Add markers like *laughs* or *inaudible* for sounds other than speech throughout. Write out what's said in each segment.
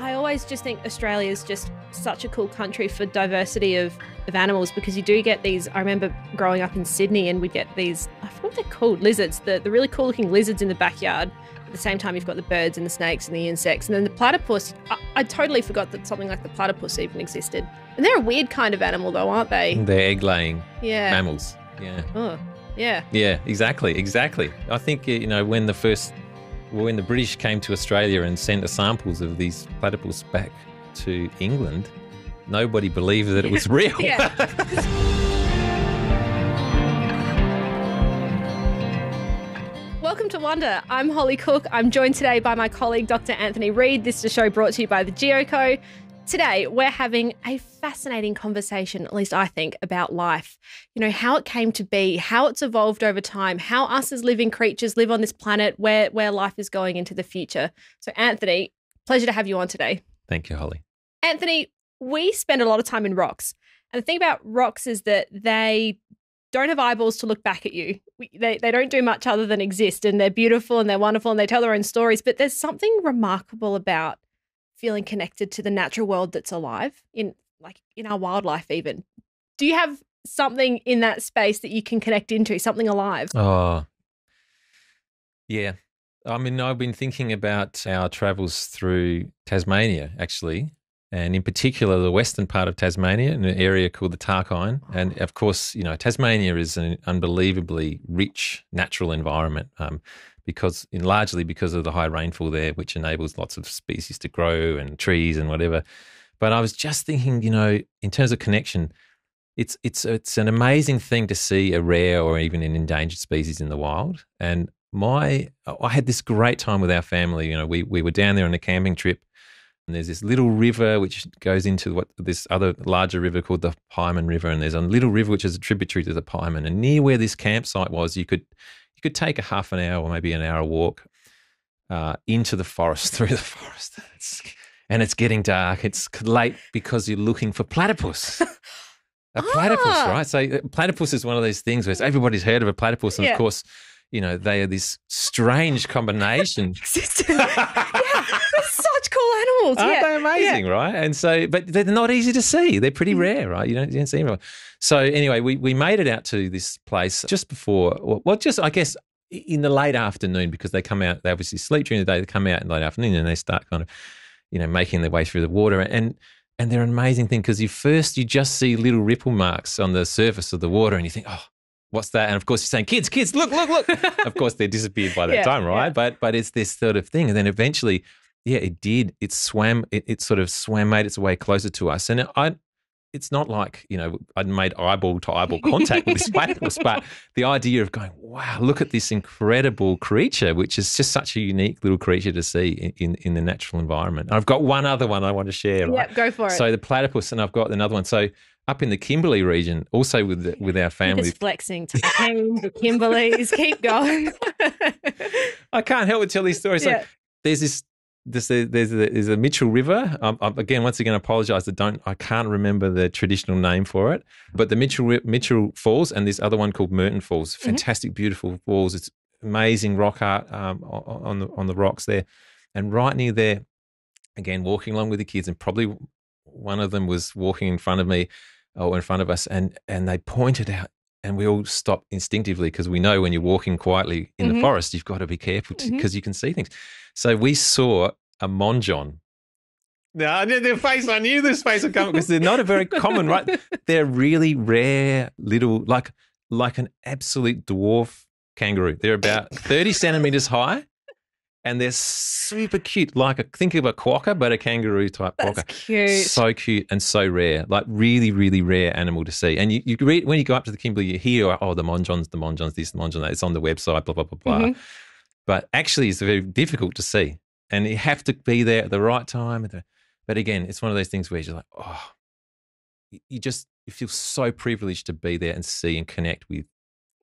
I always just think Australia is just such a cool country for diversity of, of animals because you do get these. I remember growing up in Sydney and we'd get these, I forget what they're called, lizards, the, the really cool looking lizards in the backyard. At the same time, you've got the birds and the snakes and the insects. And then the platypus, I, I totally forgot that something like the platypus even existed. And they're a weird kind of animal, though, aren't they? They're egg laying Yeah. mammals. Yeah. Oh, yeah. Yeah, exactly, exactly. I think you know when the first, when the British came to Australia and sent us samples of these platypus back to England, nobody believed that it was *laughs* real. *laughs* Welcome to Wonder. I'm Holly Cooke. I'm joined today by my colleague, Dr. Anthony Reid. This is a show brought to you by the Geo Co. Today, we're having a fascinating conversation, at least I think, about life. You know, how it came to be, how it's evolved over time, how us as living creatures live on this planet, where, where life is going into the future. So, Anthony, pleasure to have you on today. Thank you, Holly. Anthony, we spend a lot of time in rocks. And the thing about rocks is that they don't have eyeballs to look back at you. We, they, they don't do much other than exist and they're beautiful and they're wonderful and they tell their own stories. But there's something remarkable about feeling connected to the natural world that's alive in like in our wildlife even. Do you have something in that space that you can connect into, something alive? Oh, yeah. I mean, I've been thinking about our travels through Tasmania, actually, and in particular the western part of Tasmania, in an area called the Tarkine. And of course, you know, Tasmania is an unbelievably rich natural environment. Um, because in largely because of the high rainfall there, which enables lots of species to grow and trees and whatever. But I was just thinking, you know, in terms of connection, it's it's it's an amazing thing to see a rare or even an endangered species in the wild. And my I had this great time with our family. You know, we we were down there on a camping trip, and there's this little river which goes into what this other larger river called the Pieman River, and there's a little river which is a tributary to the Pieman. And near where this campsite was, you could you could take a half an hour or maybe an hour walk uh, into the forest *laughs* through the forest. It's, and it's getting dark. It's late because you're looking for platypus. *laughs* A platypus, Ah. right? So uh, platypus is one of those things where everybody's heard of a platypus, and Yeah. of course, you know they are this strange combination. *laughs* yeah, they're such cool animals. Aren't yeah. they amazing, right? And so, but they're not easy to see. They're pretty Mm. rare, right? You don't, you don't see them. So anyway, we, we made it out to this place just before, well, well, just I guess in the late afternoon because they come out. They obviously sleep during the day. They come out in the late afternoon and they start kind of, you know, making their way through the water and. And they're an amazing thing because you first you just see little ripple marks on the surface of the water, and you think, "Oh, what's that?" And of course, you're saying, "Kids, kids, look, look, look!" *laughs* of course, they disappeared by that Yeah, time, right? yeah. But but it's this sort of thing, and then eventually, yeah, it did. It swam. It, it sort of swam, made its way closer to us, and I. It's not like you know I'd made eyeball to eyeball contact with this *laughs* platypus, but the idea of going, wow, look at this incredible creature, which is just such a unique little creature to see in, in, in the natural environment. And I've got one other one I want to share. Right? Yep, go for it. So the platypus, and I've got another one. So up in the Kimberley region, also with the, with our family, Just flexing to the the Kimberleys. Keep going. *laughs* I can't help but tell these stories. So Yeah. there's this. This, there's, a, there's a Mitchell River. Um, um, again, once again, I apologise. I don't, I can't remember the traditional name for it. But the Mitchell Mitchell Falls and this other one called Merton Falls. Mm-hmm. Fantastic, beautiful falls. It's amazing rock art um, on the on the rocks there, and right near there, again, walking along with the kids, and probably one of them was walking in front of me or in front of us, and and they pointed out, and we all stop instinctively because we know when you're walking quietly in Mhm. the forest, you've got to be careful because you can see things. So we saw a monjon. Now, I knew their face. I knew this face would come because they're not a very common, right? *laughs* They're really rare little, like like an absolute dwarf kangaroo. They're about thirty centimeters high, and they're super cute. Like a think of a quokka, but a kangaroo type That's quokka. cute. So cute and so rare, like really, really rare animal to see. And you, you read when you go up to the Kimberley, you hear, oh, the monjons, the monjons, this, the monjon, that. It's on the website, blah blah blah blah. Mhm. But actually, it's very difficult to see, and you have to be there at the right time. But again, it's one of those things where you're like, oh, you- you just you feel so privileged to be there and see and connect with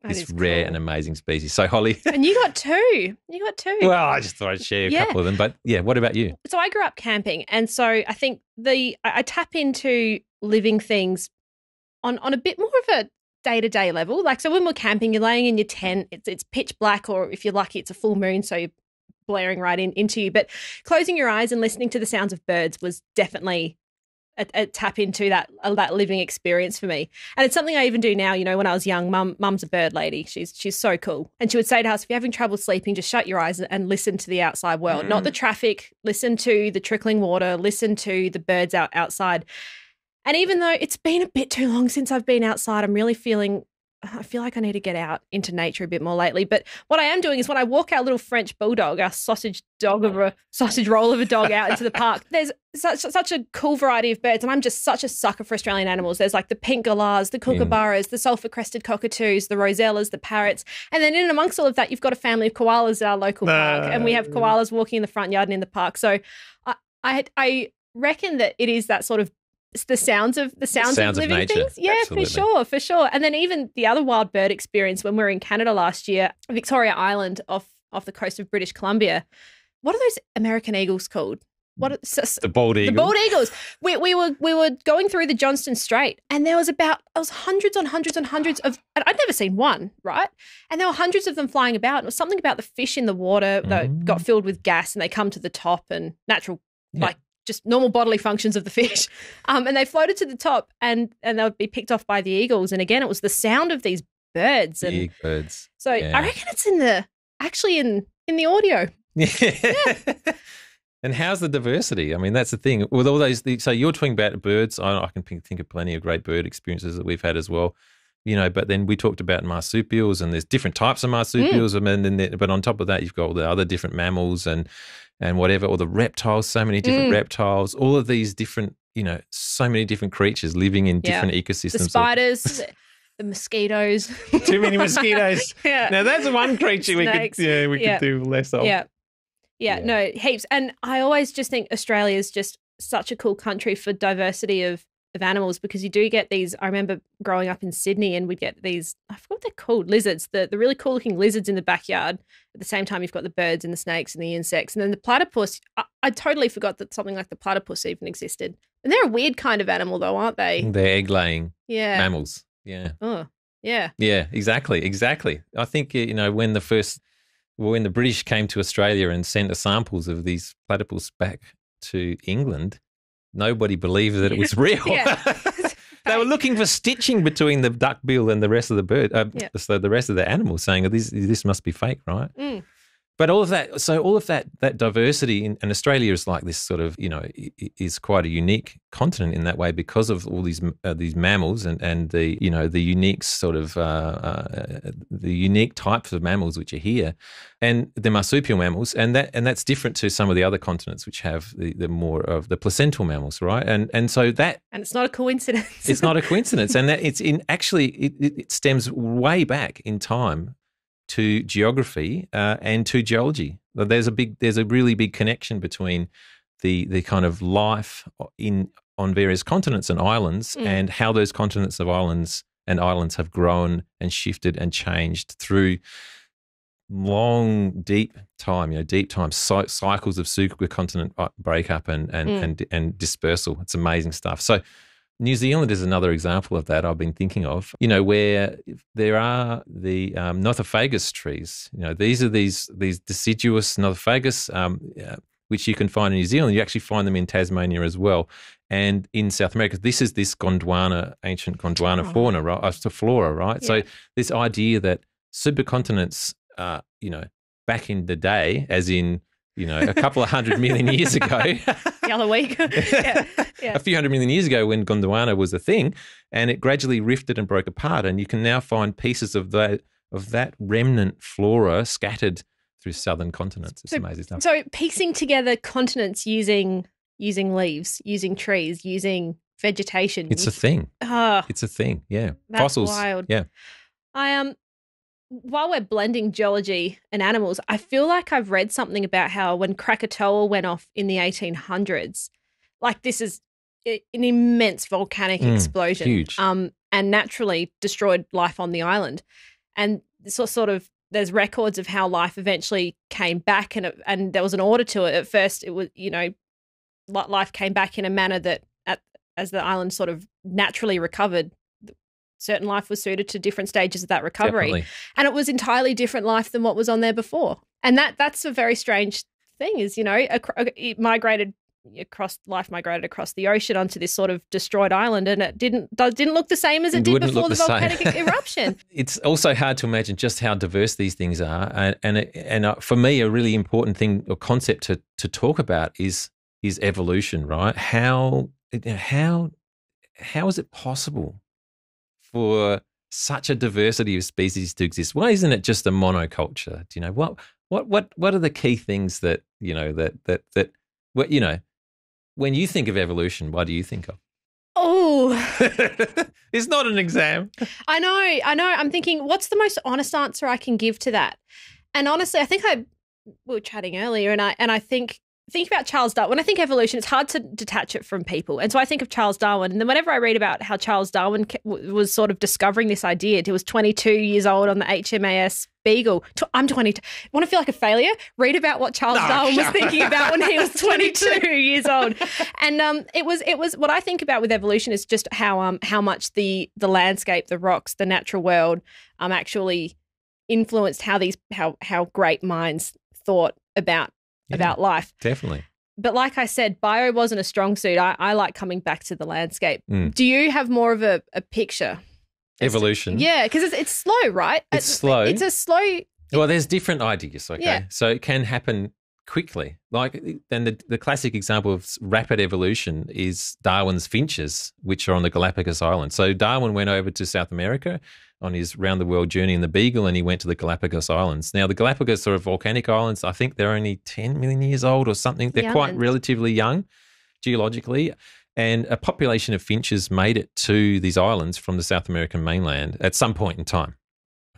That this rare cool. and amazing species. So, Holly, *laughs* And you got two. You got two. well, I just thought I'd share a Yeah. couple of them. But yeah, what about you? so I grew up camping, and so I think the I I tap into living things on on a bit more of a day to day level. Like so, when we're camping, you're laying in your tent. It's it's pitch black, or if you're lucky, it's a full moon, so you're blaring right in into you. But closing your eyes and listening to the sounds of birds was definitely a, a tap into that uh, that living experience for me. And it's something I even do now. You know, when I was young, mum mum's a bird lady. She's she's so cool, and she would say to us, if you're having trouble sleeping, just shut your eyes and listen to the outside world, mm. not the traffic. Listen to the trickling water. Listen to the birds out outside. And even though it's been a bit too long since I've been outside, I'm really feeling I feel like I need to get out into nature a bit more lately. But what I am doing is when I walk our little French bulldog, our sausage dog of a sausage roll of a dog out into the park, *laughs* there's such such a cool variety of birds, and I'm just such a sucker for Australian animals. There's like the pink galahs, the kookaburras, the sulphur crested cockatoos, the rosellas, the parrots, and then in amongst all of that, you've got a family of koalas at our local park, and we have uh. koalas walking in the front yard and in the park. So I I, I reckon that it is that sort of the sounds of the sounds, sounds of living things. Yeah, Absolutely. for sure, for sure. And then even the other wild bird experience when we were in Canada last year, Victoria Island off off the coast of British Columbia. What are those American eagles called? What are, the bald eagle? The bald eagles. We, we were we were going through the Johnstone Strait, and there was about there was hundreds on hundreds and hundreds of. And I'd never seen one, right? And there were hundreds of them flying about. And it was something about the fish in the water that mm. got filled with gas, and they come to the top, and natural yeah. like just normal bodily functions of the fish. Um, and they floated to the top and and they would be picked off by the eagles. And again, it was the sound of these birds. And Big birds. So yeah. I reckon it's in the actually in in the audio. Yeah. *laughs* and how's the diversity? I mean, that's the thing with all those. So you're talking about birds. I, I can think of plenty of great bird experiences that we've had as well you know, but then we talked about marsupials and there's different types of marsupials. Mm. And then, but on top of that, you've got all the other different mammals and, and whatever, or the reptiles, so many different mm. reptiles, all of these different, you know, so many different creatures living in different yeah. ecosystems. The spiders. the mosquitoes. *laughs* Too many mosquitoes. *laughs* yeah. Now that's one creature we could yeah, we yeah. could do less of. Yeah. yeah. Yeah, no, heaps. And I always just think Australia is just such a cool country for diversity of of animals because you do get these. I remember growing up in Sydney and we'd get these, I forgot what they're called, lizards, the, the really cool looking lizards in the backyard. At the same time, you've got the birds and the snakes and the insects. And then the platypus, I, I totally forgot that something like the platypus even existed. And they're a weird kind of animal, though, aren't they? Mm, they're egg laying yeah. mammals. Yeah. Oh, yeah. Yeah, exactly. Exactly. I think, you know, when the first, when the British came to Australia and sent samples of these platypus back to England, nobody believed that it was *laughs* real. *laughs* *laughs* they were looking for stitching between the duck bill and the rest of the bird, uh, yeah. so the rest of the animals, saying, oh, "This this must be fake, right?" Mm but all of that so all of that that diversity in, and australia is like this sort of you know is quite a unique continent in that way because of all these uh, these mammals and and the you know the unique sort of uh, uh, the unique types of mammals which are here. And the marsupial mammals and that and that's different to some of the other continents which have the, the more of the placental mammals right? And and so that and it's not a coincidence. It's not a *laughs* coincidence and that it's in actually it, it stems way back in time to geography uh, and to geology. There's a big, there's a really big connection between the the kind of life in on various continents and islands, mm. and how those continents of islands and islands have grown and shifted and changed through long, deep time. You know, deep time cycles of supercontinent uh, breakup and and mm. and and dispersal. It's amazing stuff. So New Zealand is another example of that I've been thinking of, you know, where there are the um, Nothofagus trees. You know, these are these these deciduous Nothofagus, um, which you can find in New Zealand. You actually find them in Tasmania as well. And in South America, this is this Gondwana, ancient Gondwana oh. fauna, right? Uh, flora, right? Yeah. So this idea that supercontinents, uh, you know, back in the day, as in you know, a couple of hundred million years ago. *laughs* the other week. *laughs* yeah, yeah. A few hundred million years ago when Gondwana was a thing, and it gradually rifted and broke apart. And you can now find pieces of that of that remnant flora scattered through southern continents. It's so, amazing stuff. So piecing together continents using using leaves, using trees, using vegetation. It's a thing. Oh, it's a thing. Yeah. Fossils. Wild. Yeah. I um while we're blending geology and animals, I feel like I've read something about how when Krakatoa went off in the 1800s, like this is an immense volcanic mm, explosion, huge. um, and naturally destroyed life on the island. And so sort of there's records of how life eventually came back, and it, and there was an order to it. At first, it was you know, life came back in a manner that, at, as the island sort of naturally recovered, certain life was suited to different stages of that recovery. Definitely. And it was entirely different life than what was on there before. And that that's a very strange thing is, you know, ac- it migrated across life migrated across the ocean onto this sort of destroyed island and it didn't didn't look the same as it, It did before the, the volcanic *laughs* eruption. It's also hard to imagine just how diverse these things are, and and, and uh, for me, a really important thing or concept to to talk about is is evolution, right? How how how is it possible for such a diversity of species to exist? Why isn't it just a monoculture? Do you know what what what what are the key things that you know that that that what you know when you think of evolution? What do you think of? oh, *laughs* it's not an exam. I know, I know. I'm thinking, what's the most honest answer I can give to that? And honestly, I think I we were chatting earlier, and I and I think think about Charles Darwin. When I think evolution, it's hard to detach it from people, and so I think of Charles Darwin. And then whenever I read about how Charles Darwin was sort of discovering this idea, he was 22 years old on the HMAS Beagle. I'm 22. Want to feel like a failure? Read about what Charles No, Darwin was thinking about when he was *laughs* 22 years old. And um, it was it was what I think about with evolution is just how um how much the the landscape, the rocks, the natural world um actually influenced how these how how great minds thought about Yeah. about life. Definitely. But like I said, bio wasn't a strong suit. I, I like coming back to the landscape. Mm. Do you have more of a, a picture? to- Evolution. Yeah, because it's, it's slow, right? It's slow. It's a slow. Well, there's different ideas, okay? Yeah. So it can happen quickly. Like then the, the classic example of rapid evolution is Darwin's finches, which are on the Galapagos Islands. So Darwin went over to South America on his round the world journey in the Beagle and he went to the Galapagos Islands. Now the Galapagos are volcanic islands. I think they're only 10 million years old or something. They're quite Young. relatively young geologically. And a population of finches made it to these islands from the South American mainland at some point in time.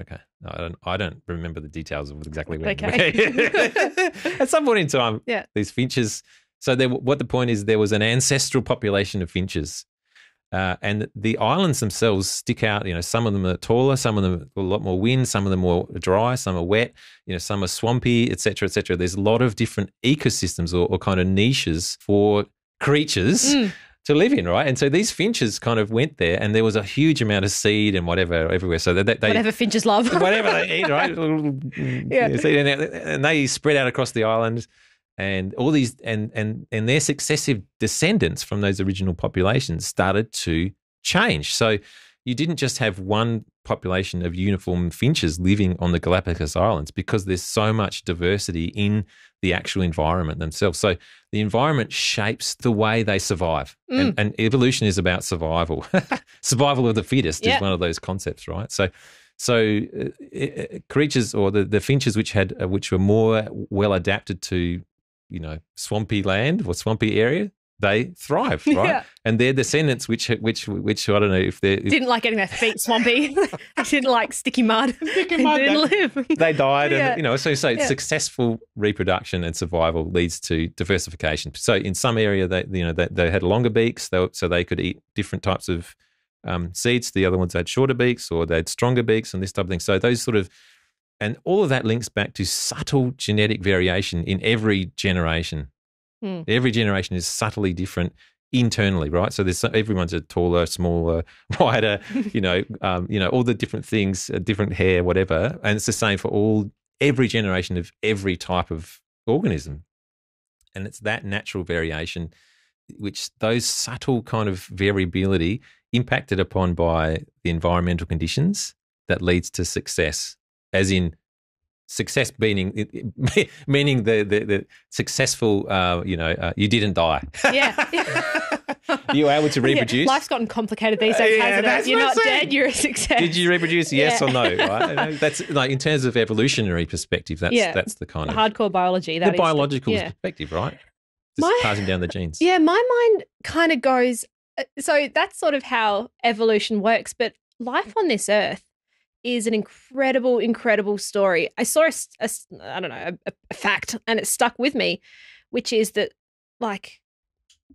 Okay. I don't, I don't remember the details of exactly when. Okay. *laughs* At some point in time, *laughs* Yeah. these finches. So there, what the point is, there was an ancestral population of finches. Uh, and the islands themselves stick out. You know, some of them are taller, some of them a lot more wind, some of them more dry, some are wet. You know, some are swampy, etc., etc. There's a lot of different ecosystems or, or kind of niches for creatures Mm. to live in, right? And so these finches kind of went there, and there was a huge amount of seed and whatever everywhere. So that they, they Whatever finches love. whatever they eat, right? *laughs* Yeah. And, and they spread out across the island, and all these and and and their successive descendants from those original populations started to change. So you didn't just have one population of uniform finches living on the Galapagos Islands because there's so much diversity in the actual environment themselves. So the environment shapes the way they survive, and, and evolution is about survival. *laughs* survival of the fittest Yeah. is one of those concepts, right? So so uh, uh, creatures or the, the finches which had uh, which were more well adapted to you know swampy land or swampy area they thrived *laughs* right Yeah. and their descendants which which which I don't know if they're if Didn't like getting their feet swampy. *laughs* *laughs* didn't like sticky mud. Sticky mud, didn't live. they died Yeah. and you know so so Yeah. successful reproduction and survival leads to diversification so in some area they you know they, they had longer beaks they, so they could eat different types of um, seeds the other ones had shorter beaks or they had stronger beaks and this type of thing so those sort of and all of that links back to subtle genetic variation in every generation. Hmm. every generation is subtly different internally right? So there's everyone's a taller smaller *laughs* wider *laughs* you know, um, you know, all the different things, uh, different hair, whatever, and it's the same for all every generation of every type of organism, and it's that natural variation, which those subtle kind of variability impacted upon by the environmental conditions that leads to success, as in success meaning *laughs* meaning the the, the successful, uh, you know, uh, you didn't die. Yeah. *laughs* you were able to *laughs* Yeah, reproduce. Life's gotten complicated these days, Yeah, hasn't that's it? You're not dead, you're a success. Did you reproduce? Yes Yeah. or no? Right. That's like in terms of evolutionary perspective. That's Yeah. that's the kind of Hardcore biology. the That is biological yeah. perspective, right? Just My- passing down the genes. Yeah, my mind kind of goes. uh, So that's sort of how evolution works. But life on this earth is an incredible, incredible story. I saw a, a I don't know, a, a fact, and it stuck with me, which is that like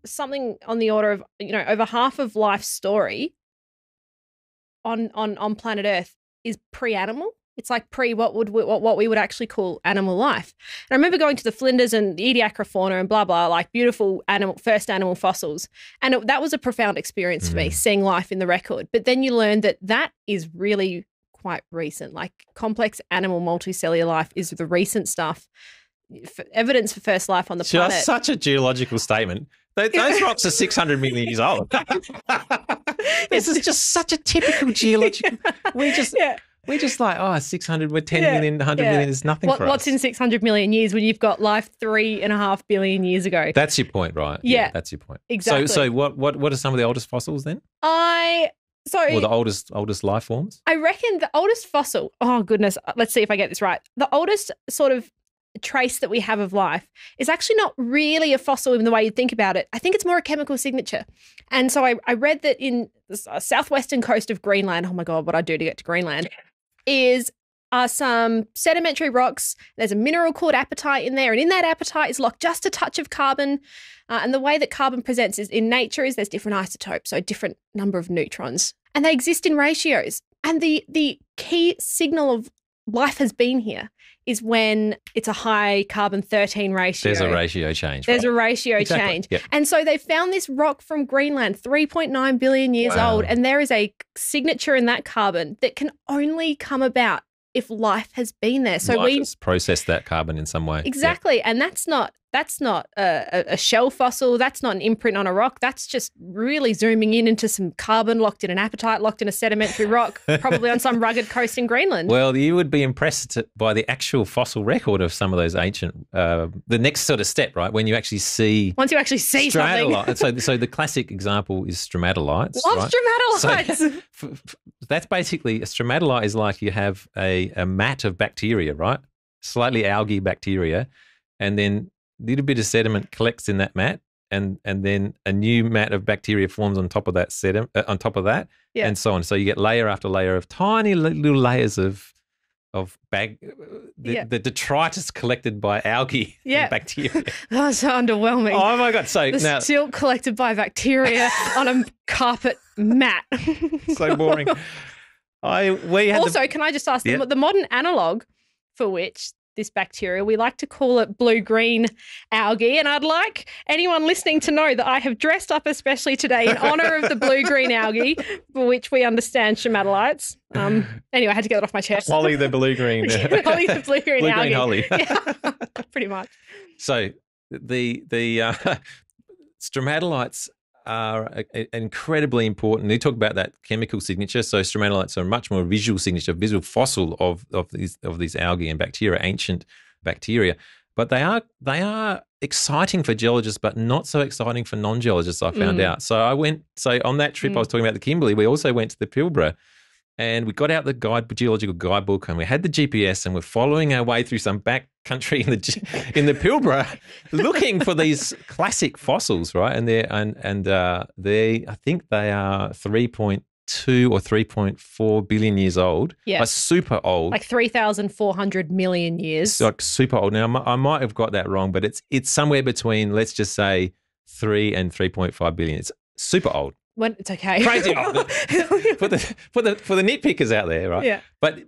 something on the order of you know over half of life's story on on on planet Earth is pre-animal. It's like pre what would we, what, what we would actually call animal life. And I remember going to the Flinders and the Ediacara fauna and blah blah, like beautiful animal first animal fossils, and it, that was a profound experience for me Mm. seeing life in the record. But then you learn that that is really quite recent. Like complex animal multicellular life is the recent stuff. F- evidence for first life on the Just planet. such a geological statement. Tho- *laughs* Those rocks are 600 million years old. *laughs* this is just such a typical *laughs* geological. We just yeah. we just like oh 600 we're 10 Yeah, million, 100 million yeah. is nothing What, for what's us. in 600 million years when you've got life three and a half billion years ago? That's your point, right? Yeah. that's your point. Exactly. So so what what what are some of the oldest fossils then? I so Or the oldest oldest life forms? I reckon the oldest fossil. Oh goodness, let's see if I get this right. The oldest sort of trace that we have of life is actually not really a fossil in the way you'd think about it. I think it's more a chemical signature. And so I, I read that in the uh, southwestern coast of Greenland. Oh my god, what I do to get to Greenland is are some sedimentary rocks. There's a mineral called apatite in there, and in that apatite is locked just a touch of carbon. Uh, and the way that carbon presents is in nature is there's different isotopes, so different number of neutrons, and they exist in ratios. And the the key signal of life has been here is when it's a high carbon 13 ratio. There's a ratio change. There's right? a ratio Exactly, change. yeah. And so they found this rock from Greenland, 3.9 billion years Wow. old. And there is a signature in that carbon that can only come about if life has been there. So Life we has processed that carbon in some way. Yeah. exactly, and that's not that's not a, a, a shell fossil. That's not an imprint on a rock. That's just really zooming in into some carbon locked in an apatite, locked in a sedimentary rock, *laughs* probably on some rugged coast in Greenland. Well, you would be impressed by the actual fossil record of some of those ancient. Uh, the next sort of step, right, when you actually see Once you actually see something, so, so the classic example is stromatolites. love right? stromatolites. So- *laughs* F- f- that's basically a stromatolite is like you have a, a mat of bacteria, right? Slightly algae bacteria, and then a little bit of sediment collects in that mat, and and then a new mat of bacteria forms on top of that sediment, uh, on top of that, Yeah. and so on. So you get layer after layer of tiny little layers of of bag, uh, the, Yeah. the detritus collected by algae and Yeah. bacteria. *laughs* That's so underwhelming. oh my god! So the now silt collected by bacteria *laughs* on a carpet mat. *laughs* so boring. I we had the- also, can I just ask Yeah. the, the modern analog for which this bacteria, we like to call it blue green algae. And I'd like anyone listening to know that I have dressed up especially today in honor of the blue green *laughs* algae, for which we understand stromatolites. Um, anyway, I had to get it off my chest. Holly the blue green. *laughs* Holly the blue green Blue algae. green Holly. *laughs* Yeah, pretty much. So the the uh, stromatolites are a- a- incredibly important. They talk about that chemical signature. So stromatolites are a much more visual signature, visual fossil of of these of these algae and bacteria, ancient bacteria. But they are they are exciting for geologists, but not so exciting for non-geologists. I found Mm. out. So I went. So on that trip, I was talking about the Kimberley. We also went to the Pilbara. And we got out the guide, geological guidebook, and we had the GPS, and we're following our way through some back country in the *laughs* in the Pilbara, looking for these classic fossils, right? And they and and uh, they, I think they are three point two or three point four billion years old. Yeah. like super old, Like 3,400 million years. Like super old. Now I might have got that wrong, but it's it's somewhere between let's just say three and three point five billion. It's super old. When, it's okay. Crazy *laughs* oh, old. for the for the for the nitpickers out there, right? yeah. But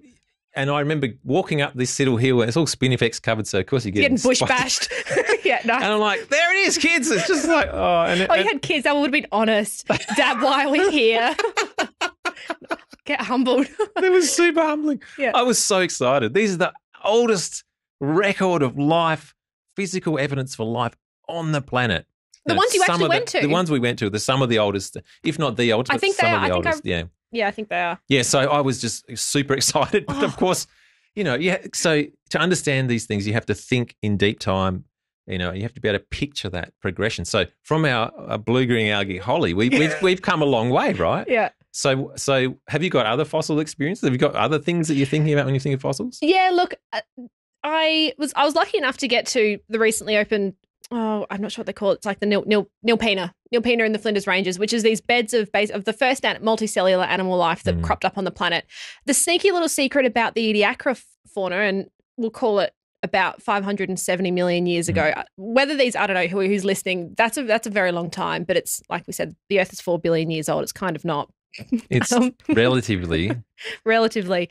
and I remember walking up this little hill and it's all spinifex covered, so of course you get Getting bush bashed. *laughs* yeah, no. And I'm like, there it is, kids. It's just like, oh, and, Oh, you and- had kids. That would have been honest. Dad, why are we here? *laughs* Get humbled. it was super humbling. Yeah. I was so excited. These are the oldest record of life, physical evidence for life on the planet. The ones you actually of the- went to? The ones we went to, the some of the oldest, if not the oldest, I think some they of are. the I think oldest. Yeah. Yeah, I think they are. Yeah, so I was just super *laughs* excited, but Oh. of course, you know, yeah. So to understand these things, you have to think in deep time. You know, you have to be able to picture that progression. So from our, uh blue green algae holly, we, we've we've come a long way, right? Yeah. So so have you got other fossil experiences? Have you got other things that you're thinking about when you think of fossils? Yeah, look, uh, I was I was lucky enough to get to the recently opened. Oh, I'm not sure what they call it. It's like the Nil, Nil, Nilpena, Nilpena in the Flinders Ranges, which is these beds of base of the first an- multicellular animal life that Mm. cropped up on the planet. The sneaky little secret about the Ediacara fauna, and we'll call it about 570 million years ago. Uh, Whether these, I don't know who, who's listening. That's a that's a very long time, but it's like we said, the Earth is four billion years old. It's kind of not It's *laughs* Um, relatively *laughs* relatively.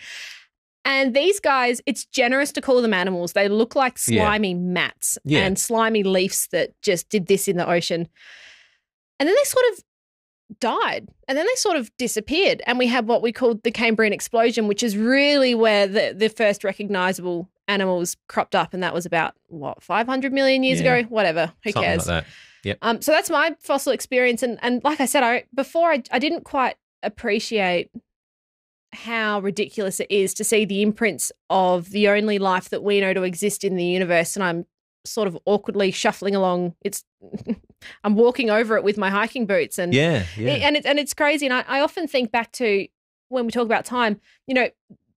And these guys, it's generous to call them animals. They look like Yeah. slimy mats Yeah. and slimy leaves that just did this in the ocean. And then they sort of died and then they sort of disappeared. And we had what we called the Cambrian explosion, which is really where the, the first recognizable animals cropped up. And that was about, what, 500 million years Yeah. ago? Whatever. Who Something cares? like that. Um, so that's my fossil experience, and and like I said, I before I, I didn't quite appreciate how ridiculous it is to see the imprints of the only life that we know to exist in the universe, and I'm sort of awkwardly shuffling along. It's *laughs* I'm walking over it with my hiking boots, and Yeah, yeah. and it's and it's crazy. And I, I often think back to when we talk about time. You know,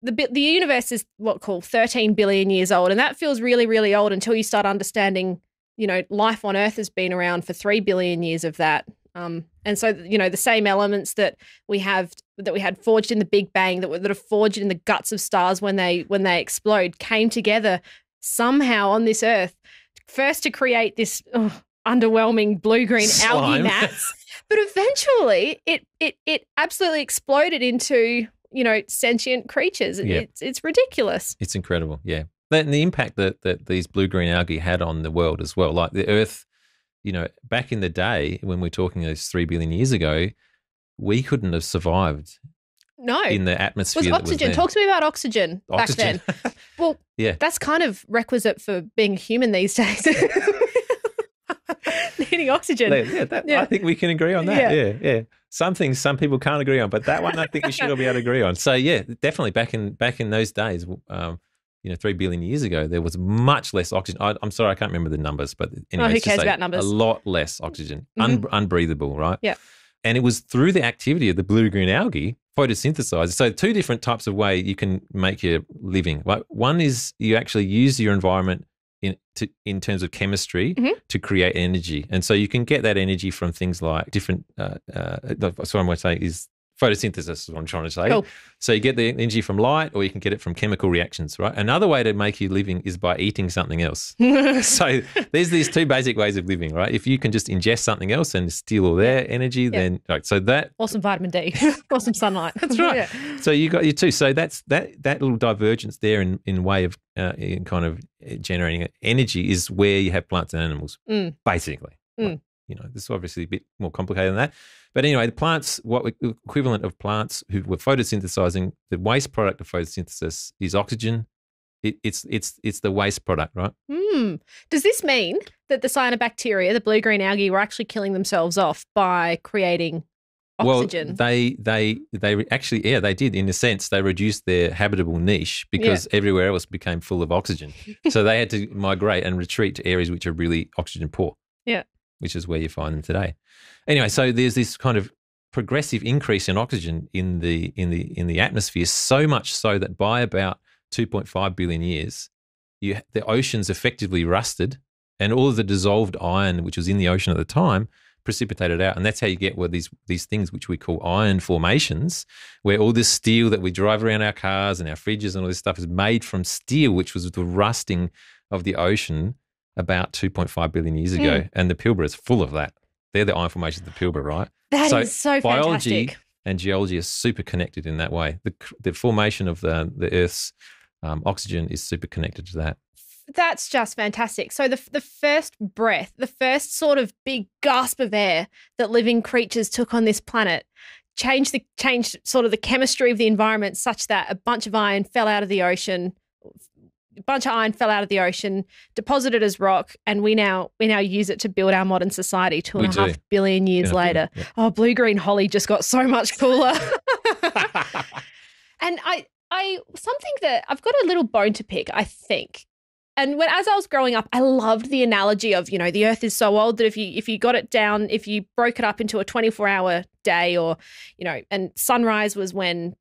the the universe is what called 13 billion years old, and that feels really really old until you start understanding. You know, life on Earth has been around for three billion years of that. Um, and so you know the same elements that we have that we had forged in the Big Bang that were that are forged in the guts of stars when they when they explode came together somehow on this Earth first to create this ugh, underwhelming blue green algae *laughs* mats but eventually it it it absolutely exploded into you know sentient creatures Yeah. it's it's ridiculous It's incredible, yeah. And the impact that, that these blue green algae had on the world as well. Like the Earth, you know, back in the day when we're talking those three billion years ago, we couldn't have survived no in the atmosphere. was oxygen was talk to me about oxygen, Oxygen. back then well *laughs* Yeah. that's kind of requisite for being human these days *laughs* needing oxygen Yeah, that, Yeah. I think we can agree on that. Yeah. Yeah. yeah, Some things some people can't agree on, but that one I think we should all be able to agree on. So yeah, definitely back in back in those days, um, you know, three billion years ago, there was much less oxygen. I, I'm sorry, I can't remember the numbers, but anyway, Oh, who cares about numbers? A lot less oxygen, un- unbreathable, right? Yeah. And it was through the activity of the blue green algae photosynthesize. So two different types of way you can make your living. Like one is you actually use your environment in to, in terms of chemistry Mhm. to create energy, and so you can get that energy from things like different. Uh, uh, what I'm going to say is photosynthesis. Is what I'm trying to say. Cool. So you get the energy from light, or you can get it from chemical reactions. Right. Another way to make your living is by eating something else. *laughs* so there's these two basic ways of living, right? If you can just ingest something else and steal all their energy, then right. So that awesome vitamin D *laughs* *laughs* awesome sunlight That's right. Yeah. so you got your two. So that's that that little divergence there in in way of uh, in kind of generating energy is where you have plants and animals, Mm. basically. Mm. Like, you know, this is obviously a bit more complicated than that. But anyway, the plants, what we, equivalent of plants who were photosynthesizing, the waste product of photosynthesis is oxygen. It, it's it's it's the waste product, right? Hmm. Does this mean that the cyanobacteria, the blue green algae, were actually killing themselves off by creating oxygen? Well, they they they actually yeah they did in a sense they reduced their habitable niche because everywhere else became full of oxygen, so they had to migrate and retreat to areas which are really oxygen poor. Which is where you find them today. Anyway, so there's this kind of progressive increase in oxygen in the in the in the atmosphere, so much so that by about 2.5 billion years, you the oceans effectively rusted, and all of the dissolved iron which was in the ocean at the time precipitated out, and that's how you get what these these things which we call iron formations, where all this steel that we drive around our cars and our fridges and all this stuff is made from steel, which was the rusting of the ocean about 2.5 billion years ago, and the Pilbara is full of that. They're the iron formations of the Pilbara, right? That so is so biology fantastic. and geology are super connected in that way. The the formation of the the Earth's um, oxygen is super connected to that. That's just fantastic. So the the first breath, the first sort of big gasp of air that living creatures took on this planet changed the changed sort of the chemistry of the environment such that a bunch of iron fell out of the ocean. Bunch of iron fell out of the ocean, deposited as rock, and we now we now use it to build our modern society two and a half billion years Yeah, later. yeah. Oh, blue green holly just got so much cooler. *laughs* and I I something that I've got a little bone to pick, I think. And when as I was growing up, I loved the analogy of, you know, the earth is so old that if you if you got it down, if you broke it up into a 24-hour day or, you know, and sunrise was when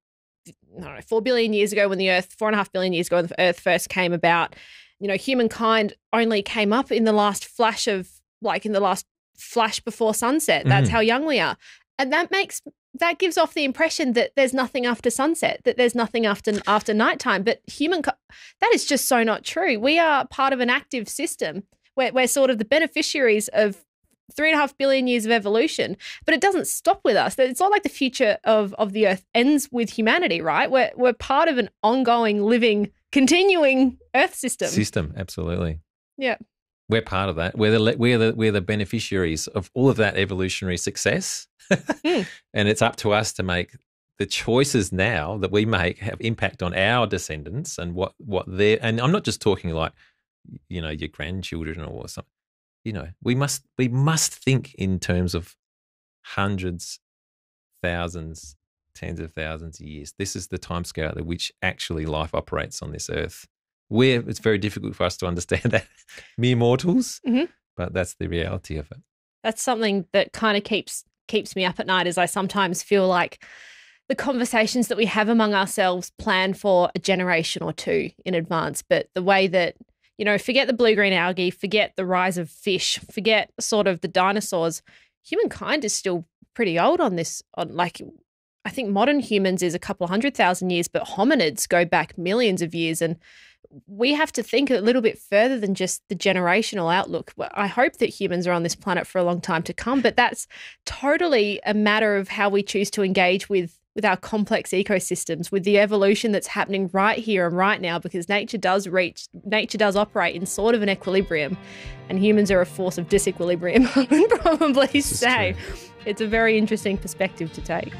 I don't know, four billion years ago when the earth, four and a half billion years ago when the earth first came about, you know, humankind only came up in the last flash of like in the last flash before sunset. That's Mhm. how young we are. And that makes that gives off the impression that there's nothing after sunset, that there's nothing after after nighttime. But human that is just so not true. We are part of an active system. We're, we're sort of the beneficiaries of three and a half billion years of evolution, but it doesn't stop with us. It's not like the future of, of the Earth ends with humanity, right? We're, we're part of an ongoing, living, continuing Earth system. System, absolutely. Yeah. We're part of that. We're the we're the we're the beneficiaries of all of that evolutionary success, Mm. *laughs* and it's up to us to make the choices now that we make have impact on our descendants and what what they're. And I'm not just talking like you know your grandchildren or something. You know, we must we must think in terms of hundreds, thousands, tens of thousands of years. This is the timescale at which actually life operates on this earth. We're, it's very difficult for us to understand *laughs* that mere mortals, Mhm. but that's the reality of it. That's something that kind of keeps keeps me up at night as I sometimes feel like the conversations that we have among ourselves plan for a generation or two in advance, but the way that you know, forget the blue green algae, forget the rise of fish, forget sort of the dinosaurs. Humankind is still pretty old on this. On like, I think modern humans is a couple hundred thousand years, but hominids go back millions of years, and we have to think a little bit further than just the generational outlook. I hope that humans are on this planet for a long time to come, but that's totally a matter of how we choose to engage with with our complex ecosystems, with the evolution that's happening right here and right now, because nature does reach, nature does operate in sort of an equilibrium, and humans are a force of disequilibrium. *laughs* I would probably This say it's a very interesting perspective to take.